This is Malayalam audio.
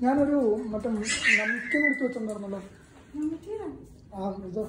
ഞാനൊരു മറ്റേ നമിക്കൻ എടുത്ത് വെച്ചിട്ടുണ്ടായിരുന്നല്ലോ ആ ഇതോ.